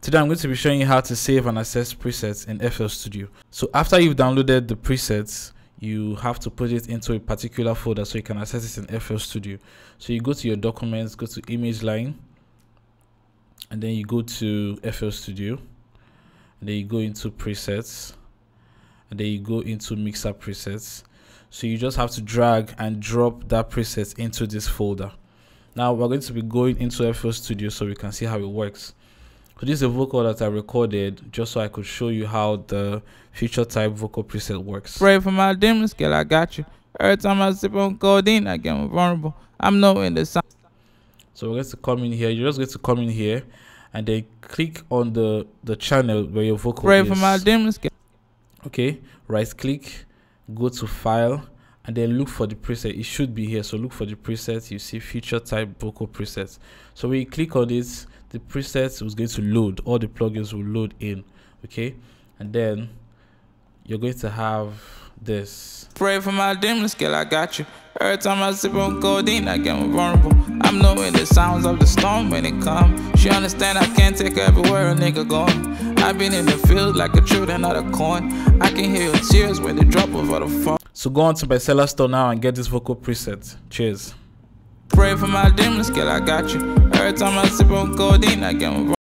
Today I'm going to be showing you how to save and access presets in FL Studio. So after you've downloaded the presets, you have to put it into a particular folder so you can access it in FL Studio. So you go to your documents, go to image line, and then you go to FL Studio, and then you go into presets, and then you go into mixer presets. So you just have to drag and drop that preset into this folder. Now we're going to be going into FL Studio so we can see how it works. So this is a vocal that I recorded just so I could show you how the feature type vocal preset works. Pray for my demon skill, I got you. Every time I sip on codeine, I get vulnerable. I'm knowing the sound. So we're going to come in here. You're just going to come in here and then click on the the channel where your vocal Pray is. for my demon skill. Okay, right click, go to file, and then look for the preset. It should be here. So look for the preset. You see feature type vocal presets. So we click on this, the presets is going to load. All the plugins will load in. Okay, and then you're going to have this. Pray for my demon skill, I got you. Every time I sip on codeine, I get more vulnerable. I'm knowing the sounds of the storm when it come. She understand I can't take her everywhere a nigga going. I've been in the field like a true not a coin. I can hear your tears when they drop over the phone. So go on to my Selar store now and get this vocal preset. Cheers. Pray for my demon skill, I got you. Every time I sip on codeine, I get.